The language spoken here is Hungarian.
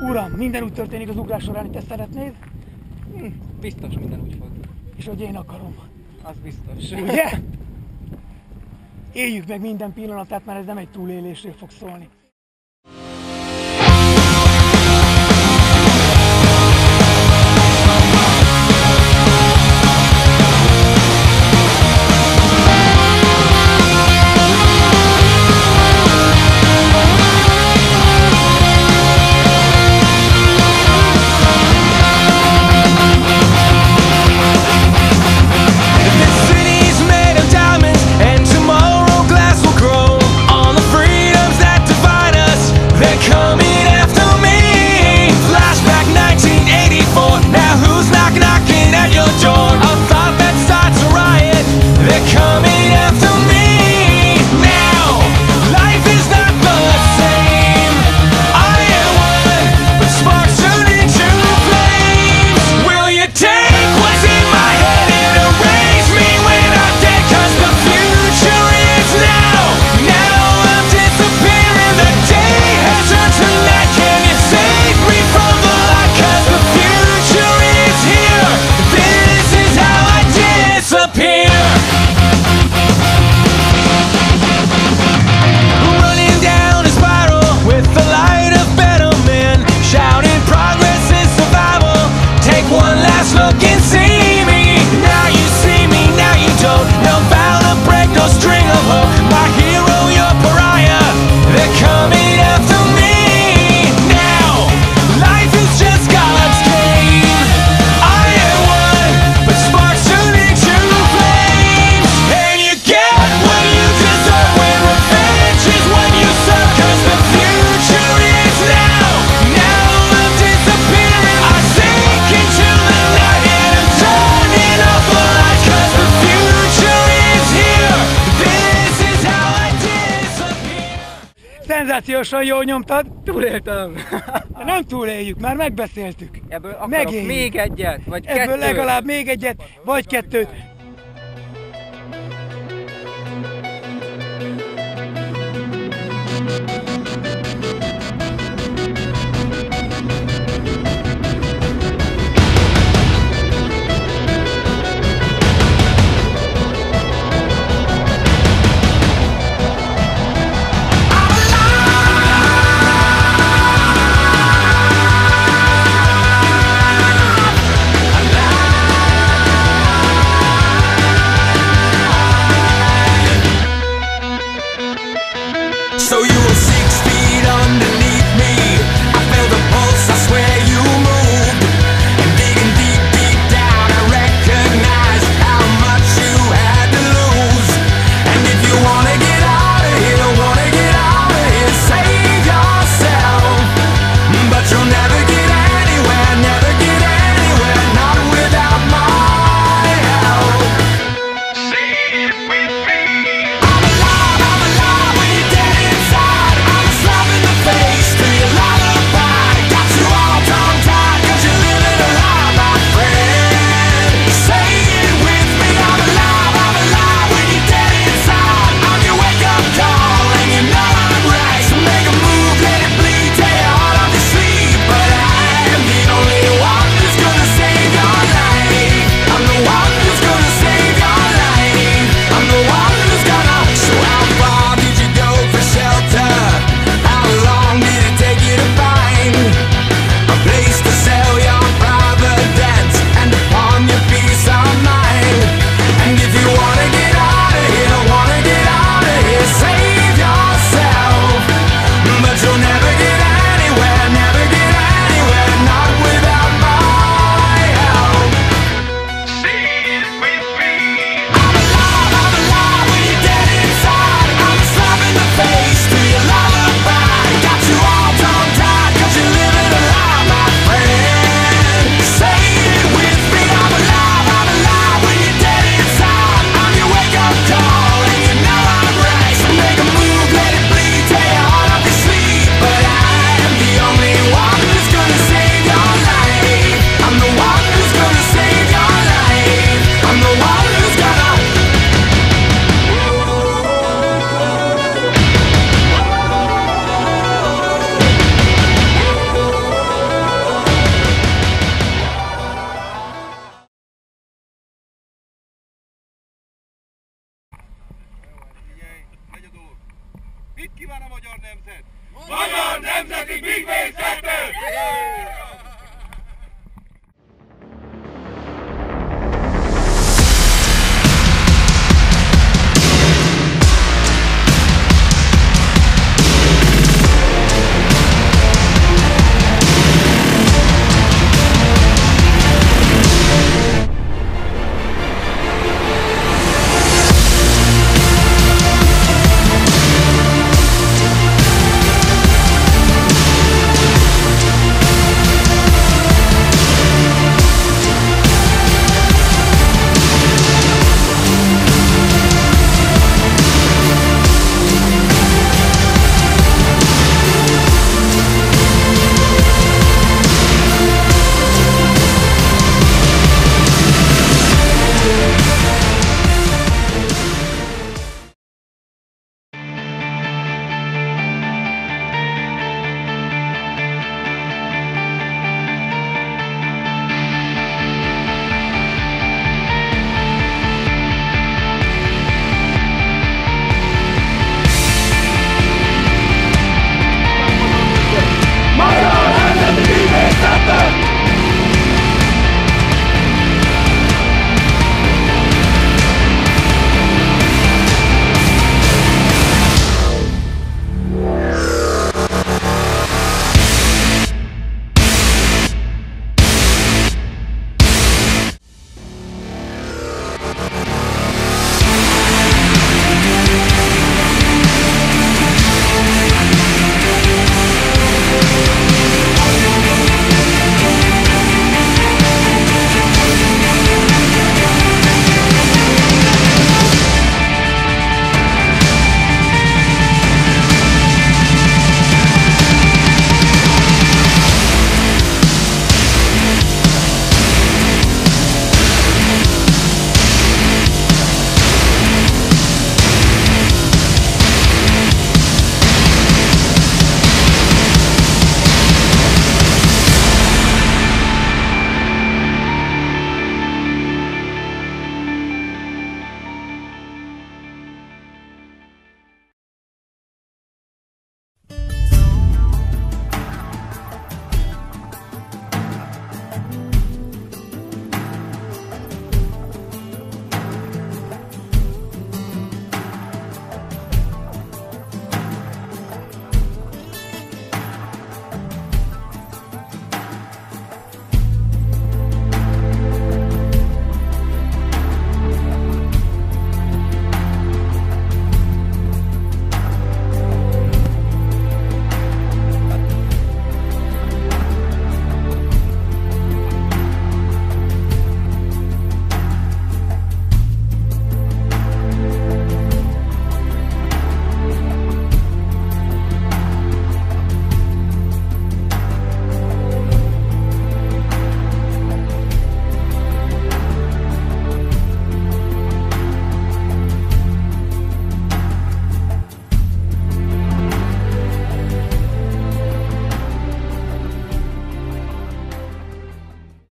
Uram, minden úgy történik az ugrás során, hogy te szeretnéd? Hm, biztos minden úgy fog. És hogy én akarom. Az biztos. Ugye? Éljük meg minden pillanatát, mert ez nem egy túlélésről fog szólni. Szenzációsan jól nyomtad. Túléltem. Nem túléljük, már megbeszéltük. Ebből akarok Megéljük. még egyet, vagy Ebből kettőt. legalább még egyet, vagy kettőt. Kíván a magyar nemzet? Magyar Nemzeti Big Bass